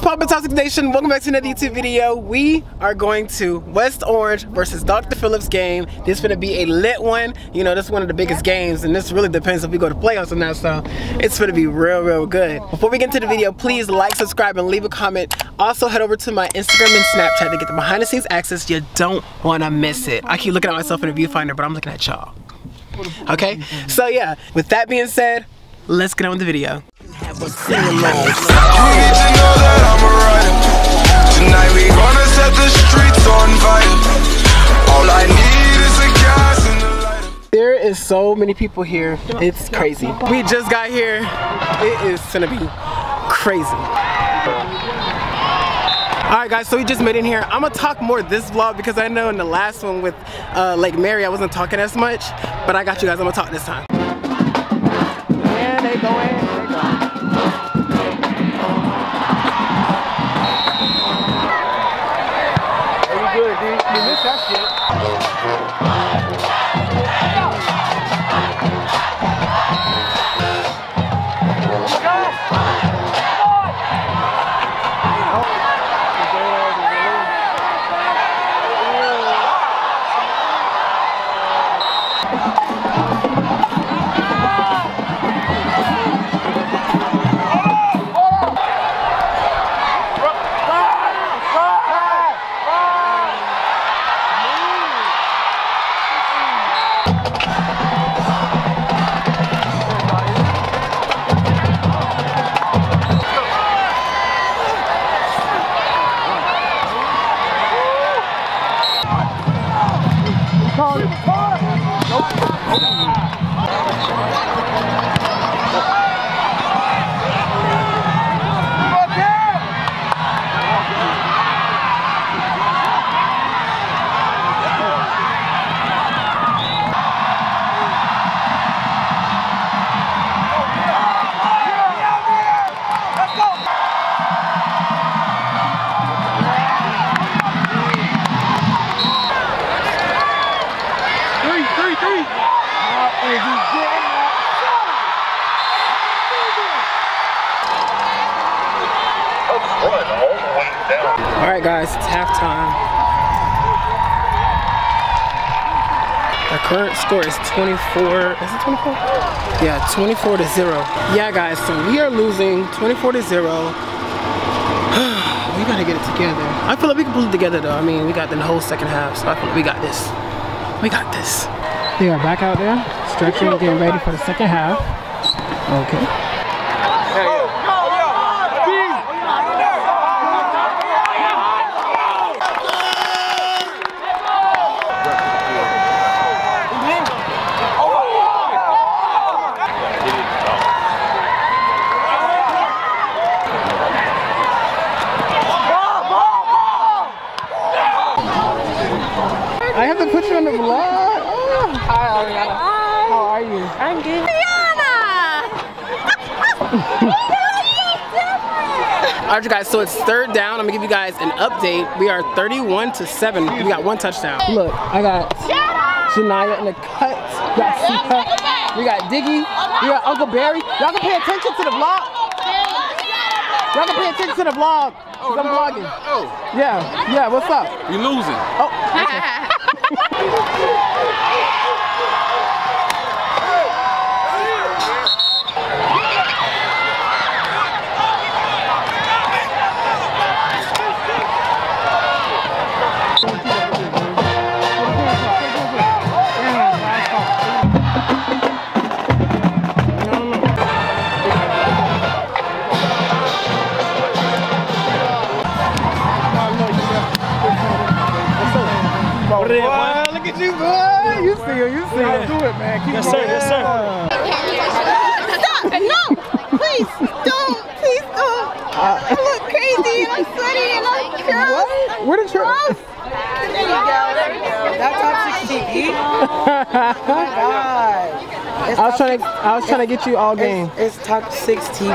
Papa Toxic Nation. Welcome back to another YouTube video. We are going to West Orange versus Dr. Phillips game. This is gonna be a lit one. You know, this is one of the biggest games and this really depends if we go to playoffs or not. So it's gonna be real, real good. Before we get into the video, please like, subscribe, and leave a comment. Also head over to my Instagram and Snapchat to get the behind the scenes access. You don't wanna miss it. I keep looking at myself in the viewfinder, but I'm looking at y'all. Okay? So yeah, with that being said, let's get on with the video. You need to know that I'm a rider. Tonight we gonna set the streets on fire. All I need is a gas and a lighter. There is so many people here. It's crazy. We just got here. It is gonna be crazy. Alright guys, so we just made in here. I'm gonna talk more this vlog because I know in the last one with uh, Lake Mary I wasn't talking as much, but I got you guys, I'm gonna talk this time. And they go in, they go. You missed All right, guys, it's halftime. The current score is 24. Is it 24? Yeah, 24 to 0. Yeah, guys, so we are losing 24 to 0. we gotta get it together. I feel like we can pull it together though. I mean, we got the whole second half, so I feel like we got this. We got this. They are back out there, stretching, getting ready for the second half. Okay. I have to put you on the vlog. Oh. Hi, Ariana. Hi. How are you? I'm good. Ariana! All right, you guys, so it's third down. I'm gonna give you guys an update. We are 31 to 7. We got one touchdown. Look, I got Janaya in the cut. We got Sika. We got Diggy. We got Uncle Barry. Y'all can pay attention to the vlog. Y'all can pay attention to the vlog. 'cause I'm vlogging. Oh, Yeah, yeah, what's up? you losing. Oh, okay. Boy, look at you, see it, you see it. Do it, man. Keep yes, sir, yes, sir. Stop! No! Please don't! Please don't! I look crazy and I'm sweaty and I'm gross. What? Where did you? Gross. There you go. There you go. That top 6 TV? God. It's I was trying to, I was trying to get you all game. It's, it's top 6 TV.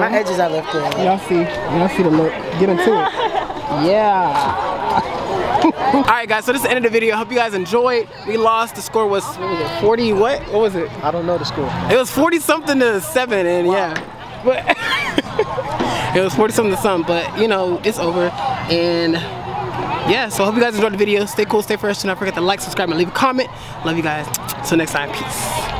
My edges are lifted. Y'all see, y'all see the look. Get into it. Yeah. All right, guys. So this is the end of the video. Hope you guys enjoyed. We lost. The score was was it? 40 what? What was it? I don't know the score. It was 40 something to seven, and yeah. But It was 40 something to something, but you know, it's over. And yeah, so hope you guys enjoyed the video. Stay cool, stay fresh. Do not forget to like, subscribe, and leave a comment. Love you guys. Till next time. Peace.